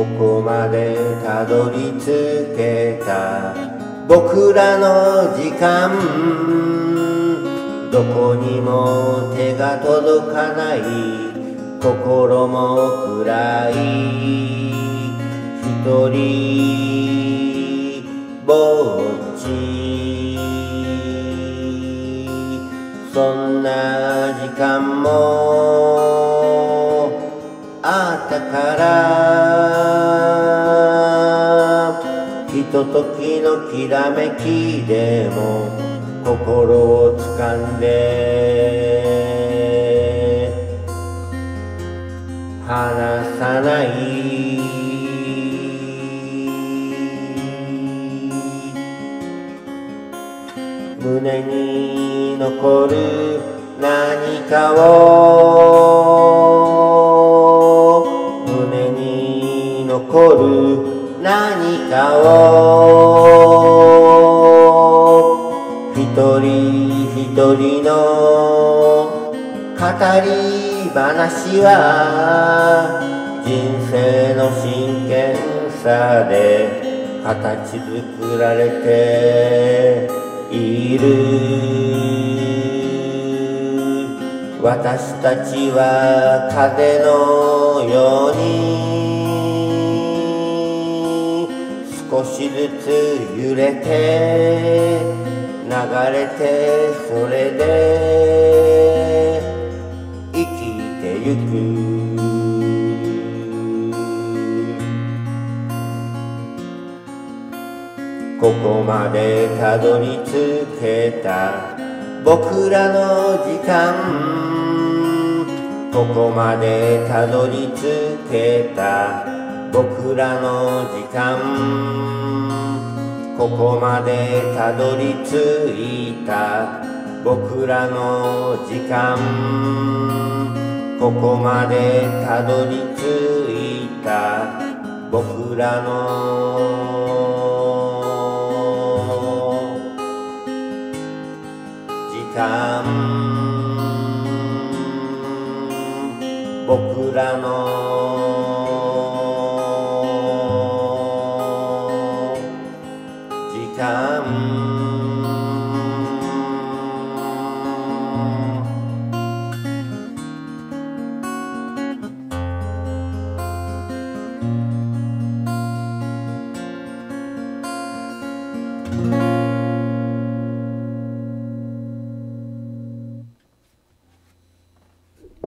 ここまでたどり着けた。僕らの時間。どこにも手が届かない。心も暗い。一人ぼっち。そんな時間もあったから。とときのきらめきでも心をつかんで離さない。胸に残る何かを胸に残るり話は人生の真剣さで形作られている。私たちは風のように少しずつ揺れて流れてそれでここまでたどり着けた。僕らの時間。ここまでたどり着けた。僕らの時間。ここまでたどり着いた。僕らの時間。ここまでたどり着いた。僕らの時間間僕らの